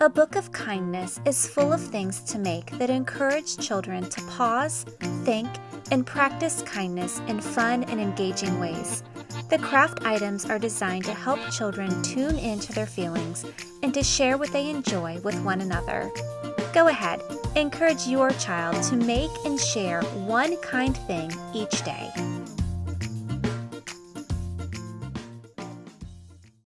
A Book of Kindness is full of things to make that encourage children to pause, think, and practice kindness in fun and engaging ways. The craft items are designed to help children tune into their feelings and to share what they enjoy with one another. Go ahead, encourage your child to make and share one kind thing each day.